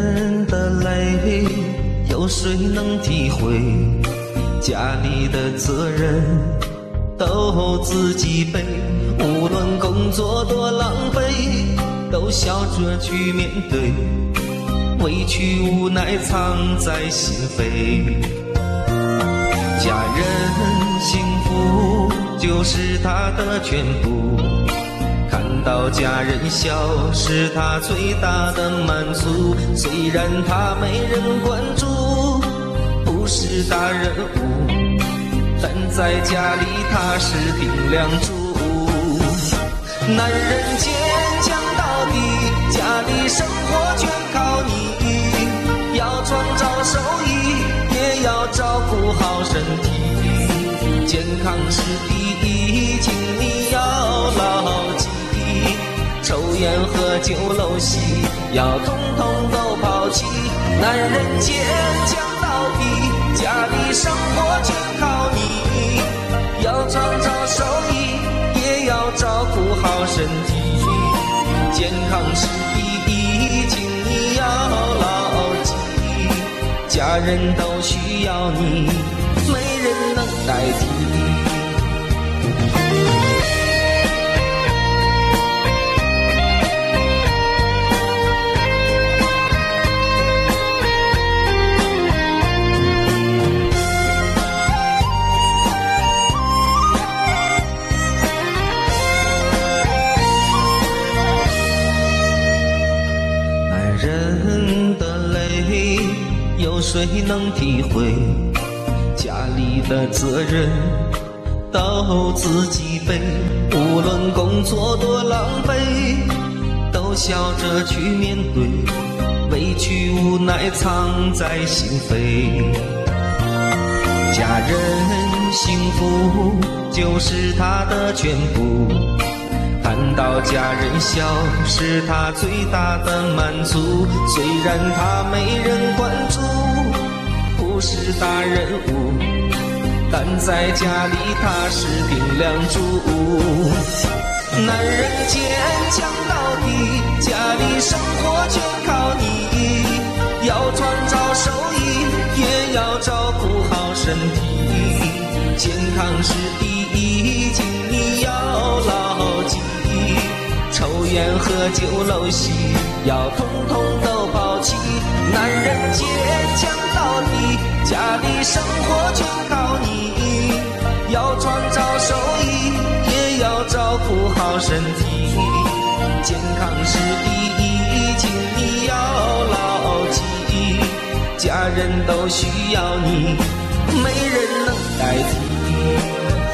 人的累，有谁能体会？家里的责任都自己背，无论工作多狼狈，都笑着去面对，委屈无奈藏在心扉。家人幸福就是他的全部，到家人笑是他最大的满足。虽然他没人关注，不是大人物，但在家里他是顶梁柱。男人坚强到底，家里生活全靠你，要创造收益，也要照顾好身体。健康是第一，请你要。烟喝酒陋习，要统统都抛弃。男人坚强到底，家里生活全靠你，要创造收益，也要照顾好身体。健康是第一，请你要牢记。家人都需要你，没人能代替。有谁能体会？家里的责任都自己背，无论工作多狼狈，都笑着去面对，委屈无奈藏在心扉。家人幸福就是他的全部。看到家人笑是他最大的满足，虽然他没人关注，是大人物，但在家里他是顶梁柱。男人坚强到底，家里生活全靠你，要创造收益，也要照顾好身体，健康是第一，请你要牢记。抽烟喝酒陋习，要通通都抛弃。男人坚，家里生活全靠你，要创造收益，也要照顾好身体。健康是第一，请你要牢记。家人都需要你，没人能代替。